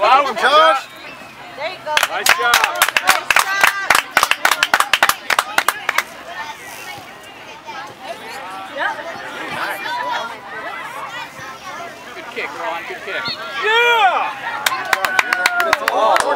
Allow him, Josh. There you go. Nice job. Nice job. Good kick, Ron. Good kick. Yeah! Good oh, oh,